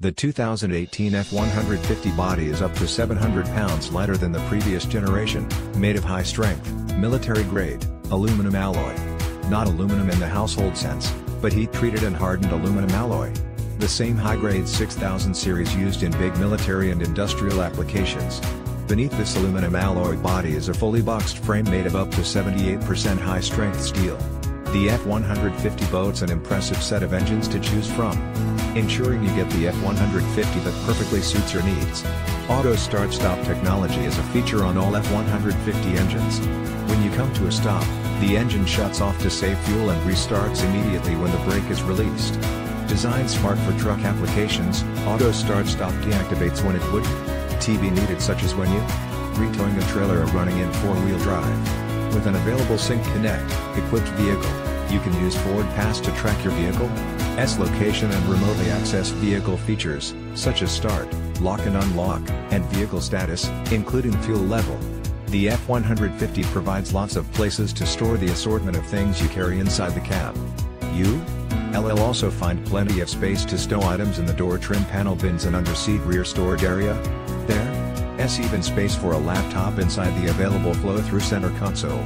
The 2018 F-150 body is up to 700 pounds lighter than the previous generation, made of high-strength, military-grade, aluminum alloy. Not aluminum in the household sense, but heat-treated and hardened aluminum alloy. The same high-grade 6000 series used in big military and industrial applications. Beneath this aluminum alloy body is a fully boxed frame made of up to 78% high-strength steel. The F-150 boats an impressive set of engines to choose from ensuring you get the F-150 that perfectly suits your needs. Auto Start Stop technology is a feature on all F-150 engines. When you come to a stop, the engine shuts off to save fuel and restarts immediately when the brake is released. Designed smart for truck applications, Auto Start Stop deactivates when it wouldn't. TV needed such as when you retowing a trailer or running in four-wheel drive. With an available Sync Connect, equipped vehicle, you can use Ford Pass to track your vehicle, S location and remotely access vehicle features, such as start, lock and unlock, and vehicle status, including fuel level. The F-150 provides lots of places to store the assortment of things you carry inside the cab. You? LL also find plenty of space to stow items in the door trim panel bins and under seat rear storage area. There? S even space for a laptop inside the available flow-through center console.